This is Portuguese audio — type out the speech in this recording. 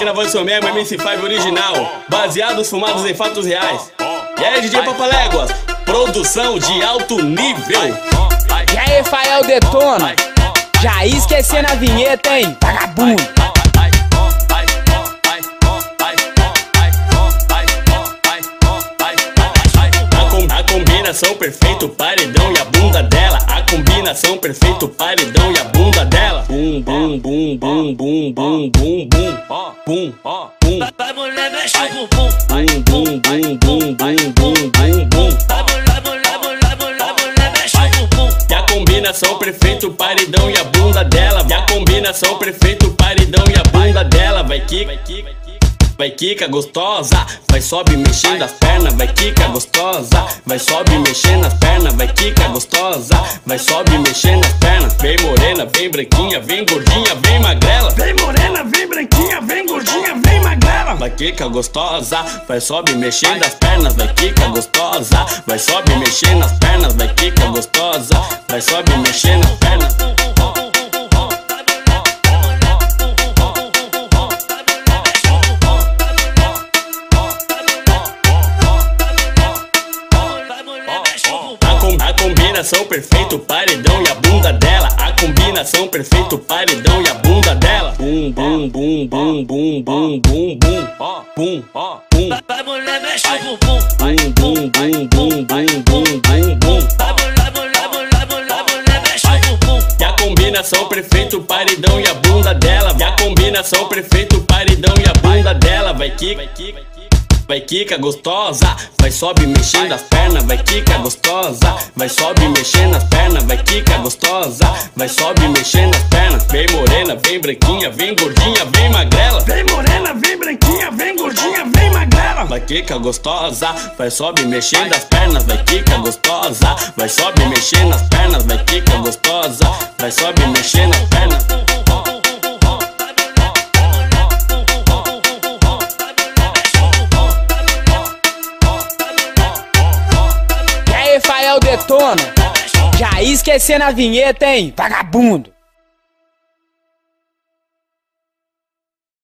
Aqui na voz sou mesmo, MC5 original, baseados fumados em fatos reais. E aí, DJ Papaléguas, produção de alto nível. E aí, Fael Detona, já esquecendo a vinheta, hein, vagabundo. Combinação perfeito, paredão e a bunda dela. A combinação perfeito, paredão e a bunda dela. Bum, bum, bum, bum, bum, bum, bum, bum. Bum, bum. Vai mulher, mexe o bumbum. Bum, bum, bum, bum, bum, bum, bum, bum. Vai mulher, mulher, mulher, mulher, mulher, mexe o bumbum. E a combinação perfeito, paredão e a bunda dela. E a combinação perfeito, paredão e a bunda dela. Vai que, vai quica gostosa, vai sobe mexendo as pernas, vai quica gostosa, vai sobe mexendo as pernas, vai quica gostosa, vai sobe mexendo as pernas. Vem morena, vem branquinha, vem gordinha, vem magrela. Vem morena, vem branquinha, vem gordinha, vem magrela. Vai quica gostosa, vai sobe mexendo as pernas, vai quica gostosa, vai sobe mexendo as pernas, vai quica gostosa, vai sobe mexendo as pernas. A combinação perfeito, paredão e a bunda dela. A combinação perfeito, paredão e a bunda dela. Bum, bum, bum, bum, bum, bum, bum, bum. Bum, bum. Vai mulher, mexe o bumbum. Bum, bum, bum, bum, bum, bum, bum, bum. Vai mulher, mulher, mulher, mulher, mulher, mexe o bumbum. E a combinação perfeito, paredão e a bunda dela. E a combinação perfeito, paredão e a bunda dela. Vai que, vai quica gostosa, vai sobe mexendo as pernas, vai quica gostosa, vai sobe mexendo as pernas, vai quica gostosa, vai sobe mexendo as pernas. Vem morena, vem branquinha, vem gordinha, vem magrela. Vem morena, vem branquinha, vem gordinha, vem magrela. Vai quica gostosa, vai sobe mexendo as pernas, vai quica gostosa, vai sobe mexendo as pernas, vai quica gostosa, vai sobe mexendo as pernas. Fael Detona, já ia esquecendo a vinheta, hein, vagabundo.